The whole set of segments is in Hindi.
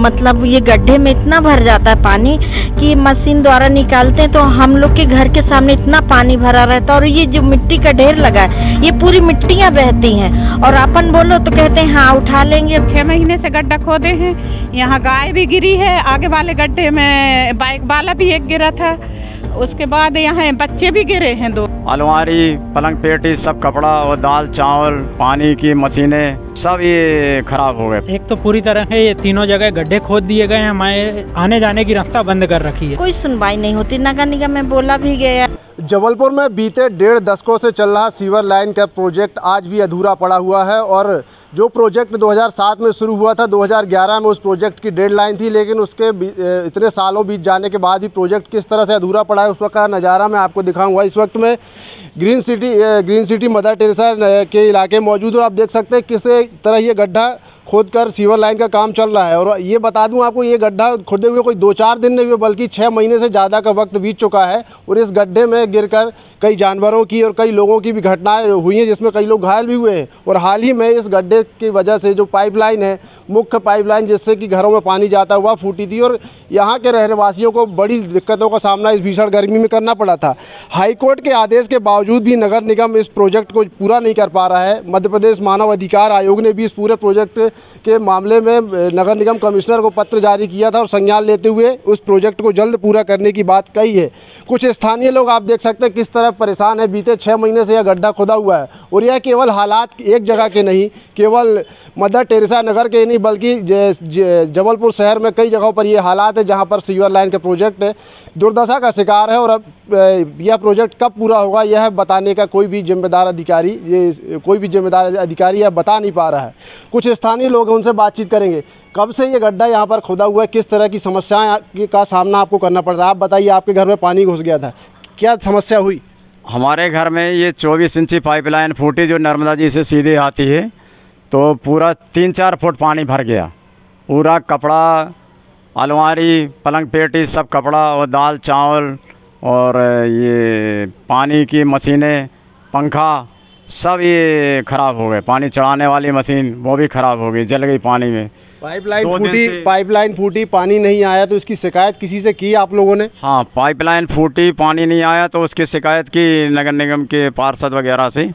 मतलब ये गड्ढे में इतना भर जाता है पानी कि मशीन द्वारा निकालते हैं तो हम लोग के घर के सामने इतना पानी भरा रहता है और ये जो मिट्टी का ढेर लगा है, ये पूरी मिट्टियाँ बहती हैं। और अपन बोलो तो कहते हैं हाँ उठा लेंगे। छः महीने से गड्ढा खोदे हैं, यहाँ गाय भी गिरी है, आगे वाले गड्ढे में बाइक वाला भी एक गिरा था, उसके बाद यहाँ बच्चे भी गिरे हैं दो। अलमारी पलंग पेटी सब कपड़ा और दाल चावल पानी की मशीनें सब ये खराब हो गए। एक तो पूरी तरह से ये तीनों जगह गड्ढे खोद दिए गए हैं हमारे आने जाने की रास्ता बंद कर रखी है। कोई सुनवाई नहीं होती। नगर निगम में बोला भी गया जबलपुर में बीते डेढ़ दशकों से चल रहा सीवर लाइन का प्रोजेक्ट आज भी अधूरा पड़ा हुआ है और जो प्रोजेक्ट 2007 में शुरू हुआ था 2011 में उस प्रोजेक्ट की डेड लाइन थी, लेकिन उसके इतने सालों बीत जाने के बाद ही प्रोजेक्ट किस तरह से अधूरा पड़ा है, उस वक्त का नज़ारा मैं आपको दिखाऊँगा। इस वक्त में green city green city, Mother Teresa के इलाके मौजूद और आप देख सकते हैं किस तरह ये गड्ढा खोद कर सीवर लाइन का काम चल रहा है। और ये बता दूँ आपको, ये गड्ढा खोदे हुए कोई दो चार दिन नहीं हुए, बल्कि छः महीने से ज़्यादा का वक्त बीत चुका है। और इस गड्ढे में गिरकर कई जानवरों की और कई लोगों की भी घटनाएँ हुई हैं, जिसमें कई लोग घायल भी हुए हैं। और हाल ही में इस गड्ढे की वजह से जो पाइपलाइन है, मुख्य पाइपलाइन जिससे कि घरों में पानी जाता हुआ फूटी थी, और यहाँ के रहने वासियों को बड़ी दिक्कतों का सामना इस भीषण गर्मी में करना पड़ा था। हाईकोर्ट के आदेश के बावजूद भी नगर निगम इस प्रोजेक्ट को पूरा नहीं कर पा रहा है। मध्य प्रदेश मानव अधिकार आयोग ने भी इस पूरे प्रोजेक्ट के मामले में नगर निगम कमिश्नर को पत्र जारी किया था और संज्ञान लेते हुए उस प्रोजेक्ट को जल्द पूरा करने की बात कही है। कुछ स्थानीय लोग आप देख सकते हैं किस तरह परेशान है। बीते छः महीने से यह गड्ढा खुदा हुआ है और यह केवल हालात एक जगह के नहीं, केवल मदर टेरेसा नगर के नहीं, बल्कि जबलपुर शहर में कई जगहों पर ये हालात है जहाँ पर सीवर लाइन के प्रोजेक्ट दुर्दशा का शिकार है और अब यह प्रोजेक्ट कब पूरा होगा, यह बताने का कोई भी जिम्मेदार अधिकारी, ये, कोई भी जिम्मेदार अधिकारी यह बता नहीं पा रहा है। कुछ स्थानीय लोग हैं, उनसे बातचीत करेंगे। कब से ये गड्ढा यहाँ पर खुदा हुआ है? किस तरह की समस्याएँ का सामना आपको करना पड़ रहा है? आप बताइए, आपके घर में पानी घुस गया था। क्या समस्या हुई? हमारे घर में ये चौबीस इंची पाइपलाइन फूटी जो नर्मदा जी से सीधे आती है तो पूरा तीन चार फुट पानी भर गया। पूरा कपड़ा, अलमारी, पलंग पेटी, सब कपड़ा और दाल, चावल और ये पानी की मशीनें, पंखा सब ये ख़राब हो गए। पानी चढ़ाने वाली मशीन वो भी ख़राब हो गई जल गई पानी में। पाइपलाइन फूटी पाइपलाइन फूटी पानी नहीं आया तो इसकी शिकायत किसी से की आप लोगों ने? हाँ पाइपलाइन फूटी पानी नहीं आया तो उसकी शिकायत की नगर निगम के पार्षद वगैरह से।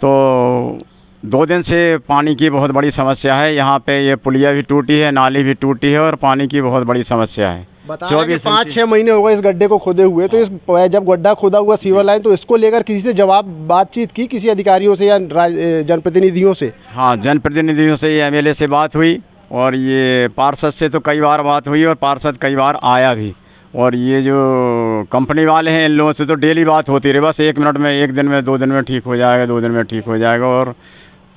तो दो दिन से पानी की बहुत बड़ी समस्या है। यहाँ पे ये पुलिया भी टूटी है नाली भी टूटी है और पानी की बहुत बड़ी समस्या है। चौबीस पाँच छः महीने हो गए इस गड्ढे को खोदे हुए तो इस जब गड्ढा खोदा हुआ सीवर लाइन तो इसको लेकर किसी से जवाब बातचीत की किसी अधिकारियों से या जनप्रतिनिधियों से? हाँ जनप्रतिनिधियों से एम एल से बात हुई और ये पार्षद से तो कई बार बात हुई और पार्षद कई बार आया भी। और ये जो कंपनी वाले हैं इन लोगों से तो डेली बात होती रही बस एक मिनट में एक दिन में दो दिन में ठीक हो जाएगा दो दिन में ठीक हो जाएगा और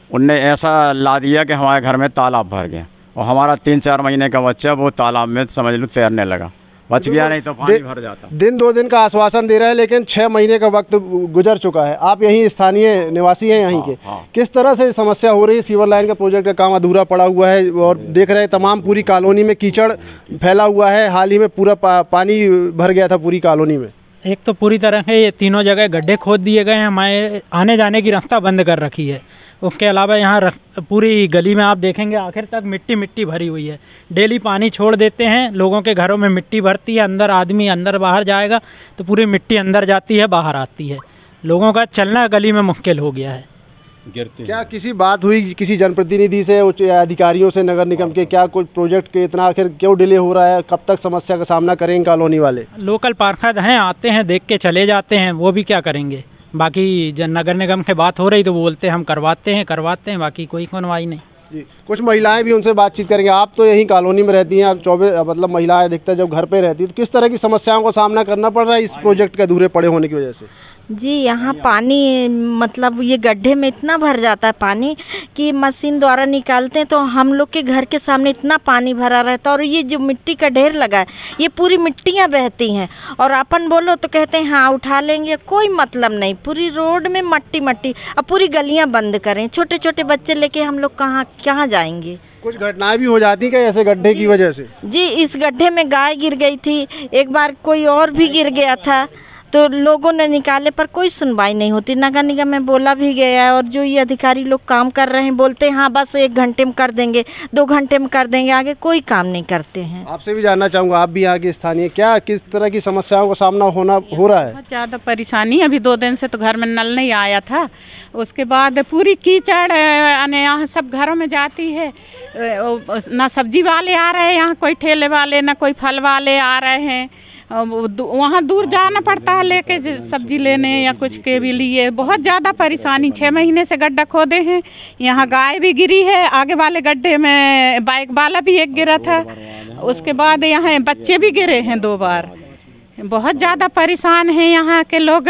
उनने ऐसा ला दिया कि हमारे घर में तालाब भर गया। और हमारा तीन चार महीने का बच्चा वो तालाब में समझ लो तैरने लगा। बच गया नहीं तो पानी भर जाता। दिन दो दिन का आश्वासन दे रहा है लेकिन छः महीने का वक्त गुजर चुका है। आप यहीं स्थानीय निवासी हैं यहीं हाँ, के। हाँ। किस तरह से समस्या हो रही है? सीवर लाइन का प्रोजेक्ट का काम अधूरा पड़ा हुआ है और देख रहे हैं तमाम पूरी कॉलोनी में कीचड़ फैला हुआ है। हाल ही में पूरा पा, पानी भर गया था पूरी कॉलोनी में। एक तो पूरी तरह से ये तीनों जगह गड्ढे खोद दिए गए हैं, हमारे आने जाने की रास्ता बंद कर रखी है। उसके अलावा यहाँ पूरी गली में आप देखेंगे, आखिर तक मिट्टी मिट्टी भरी हुई है। डेली पानी छोड़ देते हैं, लोगों के घरों में मिट्टी भरती है, अंदर आदमी अंदर बाहर जाएगा तो पूरी मिट्टी अंदर जाती है, बाहर आती है। लोगों का चलना गली में मुश्किल हो गया है। गिरते क्या किसी बात हुई किसी जनप्रतिनिधि से उच्च अधिकारियों से नगर निगम के? क्या कुछ प्रोजेक्ट के इतना आखिर क्यों डिले हो रहा है? कब तक समस्या का सामना करेंगे कॉलोनी वाले? लोकल पार्षद हैं आते हैं देख के चले जाते हैं वो भी क्या करेंगे? बाकी जन नगर निगम के बात हो रही तो बोलते हैं हम करवाते हैं करवाते हैं बाकी कोई सुनवाई नहीं। जी। कुछ महिलाएँ भी उनसे बातचीत करेंगे। आप तो यहीं कॉलोनी में रहती हैं, आप चौबीस मतलब महिलाएँ अधिकतर जब घर पे रहती है तो किस तरह की समस्याओं का सामना करना पड़ रहा है इस प्रोजेक्ट के अधूरे पड़े होने की वजह से? जी, यहाँ पानी मतलब ये गड्ढे में इतना भर जाता है पानी कि मशीन द्वारा निकालते हैं तो हम लोग के घर के सामने इतना पानी भरा रहता है और ये जो मिट्टी का ढेर लगा है, ये पूरी मिट्टियाँ बहती हैं। और अपन बोलो तो कहते हैं हाँ उठा लेंगे, कोई मतलब नहीं। पूरी रोड में मट्टी मट्टी अब पूरी गलियाँ बंद करें। छोटे छोटे बच्चे लेके हम लोग कहाँ कहाँ जाएँगे। कुछ घटनाएँ भी हो जाती क्या ऐसे गड्ढे की वजह से? जी इस गड्ढे में गाय गिर गई थी। एक बार कोई और भी गिर गया था। तो लोगों ने निकाले पर कोई सुनवाई नहीं होती। नगर निगम में बोला भी गया है और जो ये अधिकारी लोग काम कर रहे हैं बोलते हैं हाँ बस एक घंटे में कर देंगे दो घंटे में कर देंगे आगे कोई काम नहीं करते हैं। आपसे भी जानना चाहूँगा आप भी यहाँ के स्थानीय क्या किस तरह की समस्याओं का सामना होना हो रहा है? ज़्यादा परेशानी अभी दो दिन से तो घर में नल नहीं आया था। उसके बाद पूरी कीचड़ यानी यहाँ सब घरों में जाती है। ना सब्ज़ी वाले आ रहे हैं यहाँ कोई ठेले वाले ना कोई फल वाले आ रहे हैं। वहाँ दूर जाना पड़ता है लेके सब्ज़ी लेने या कुछ के भी लिए। बहुत ज़्यादा परेशानी। छः महीने से गड्ढा खोदे हैं। यहाँ गाय भी गिरी है। आगे वाले गड्ढे में बाइक वाला भी एक गिरा था। उसके बाद यहाँ बच्चे भी गिरे हैं दो बार। बहुत ज़्यादा परेशान हैं यहाँ के लोग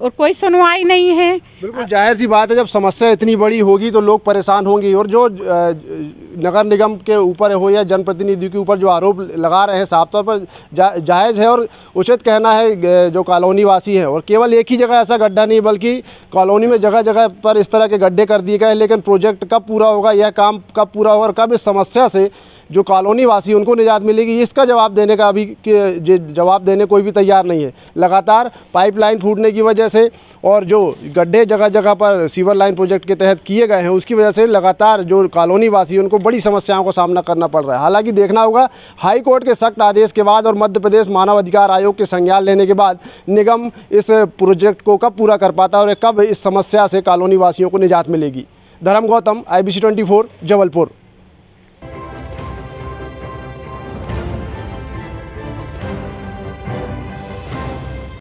और कोई सुनवाई नहीं है। बिल्कुल, ज़ाहिर सी बात है, जब समस्या इतनी बड़ी होगी तो लोग परेशान होंगे। और जो नगर निगम के ऊपर हो या जनप्रतिनिधि के ऊपर जो आरोप लगा रहे हैं साफ़ तौर पर जा, जायज़ है और उचित कहना है जो कॉलोनी वासी हैं। और केवल एक ही जगह ऐसा गड्ढा नहीं बल्कि कॉलोनी में जगह जगह पर इस तरह के गड्ढे कर दिए गए हैं लेकिन प्रोजेक्ट कब पूरा होगा यह काम कब पूरा होगा और कब इस समस्या से जो कॉलोनी वासी उनको निजात मिलेगी। इसका जवाब देने का अभी जवाब देने कोई भी तैयार नहीं है। लगातार पाइपलाइन फूटने की वजह से और जो गड्ढे जगह जगह पर सीवर लाइन प्रोजेक्ट के तहत किए गए हैं, उसकी वजह से लगातार जो कॉलोनी वासी उनको बड़ी समस्याओं का सामना करना पड़ रहा है। हालाँकि देखना होगा, हाई कोर्ट के सख्त आदेश के बाद और मध्य प्रदेश मानव अधिकार आयोग के संज्ञान लेने के बाद निगम इस प्रोजेक्ट को कब पूरा कर पाता है और कब इस समस्या से कॉलोनी वासियों को निजात मिलेगी। धर्म गौतम आई बी जबलपुर।